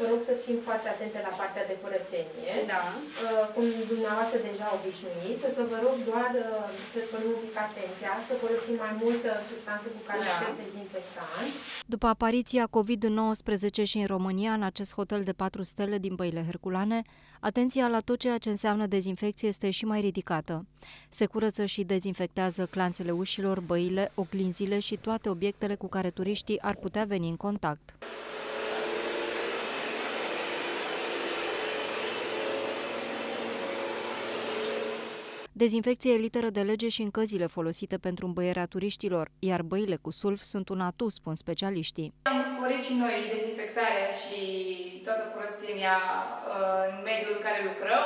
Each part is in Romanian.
vă rog să fim foarte atente la partea de curățenie. Da. Uh, Cum dumneavoastră deja obișnuiți, o să vă rog doar uh, să spălim un pic atenția, să folosim mai multă substanță cu caracter Da. dezinfectant. După apariția COVID-19 și în România, în acest hotel de 4 stele din Băile Herculane, atenția la tot ceea ce înseamnă dezinfecție este și mai ridicată. Se curăță și dezinfectează clanțele ușilor, băile, oglinzile și toate obiectele cu care turiștii ar putea veni în contact. Dezinfecția e literă de lege și în căzile folosite pentru îmbăierea turiștilor, iar băile cu sulf sunt un atu, spun specialiștii. Am sporit și noi dezinfectarea și toată curățenia uh, în mediul în care lucrăm.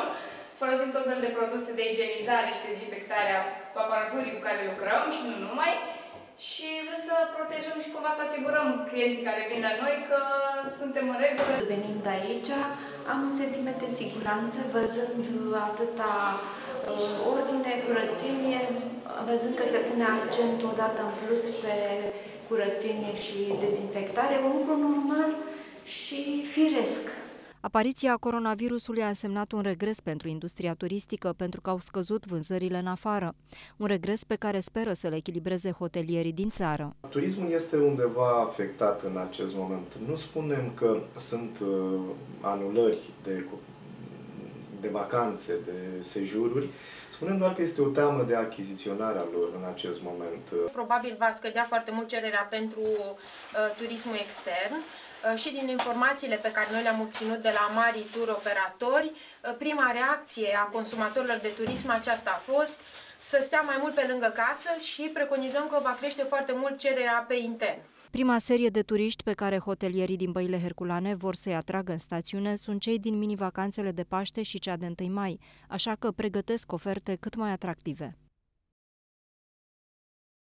Folosim tot felul de produse de igienizare și dezinfectare a aparaturii cu care lucrăm și nu numai. Și vrem să protejăm și cumva să asigurăm clienții care vin la noi că suntem în regulă. Venind aici, am un sentiment de siguranță, văzând atâta uh, ordine, curățenie, văzând că se pune accent odată în plus pe curățenie și dezinfectare, un lucru normal și firesc. Apariția coronavirusului a însemnat un regres pentru industria turistică pentru că au scăzut vânzările în afară. Un regres pe care speră să le echilibreze hotelierii din țară. Turismul este undeva afectat în acest moment. Nu spunem că sunt uh, anulări de, de vacanțe, de sejururi, spunem doar că este o teamă de achiziționare a lor în acest moment. Probabil va scădea foarte mult cererea pentru uh, turismul extern uh, și din informațiile pe care noi le-am obținut de la mari tur operatori, uh, prima reacție a consumatorilor de turism aceasta a fost să stea mai mult pe lângă casă și preconizăm că va crește foarte mult cererea pe intern. Prima serie de turiști pe care hotelierii din Băile Herculane vor să-i atragă în stațiune sunt cei din mini-vacanțele de Paște și cea de 1 mai, așa că pregătesc oferte cât mai atractive.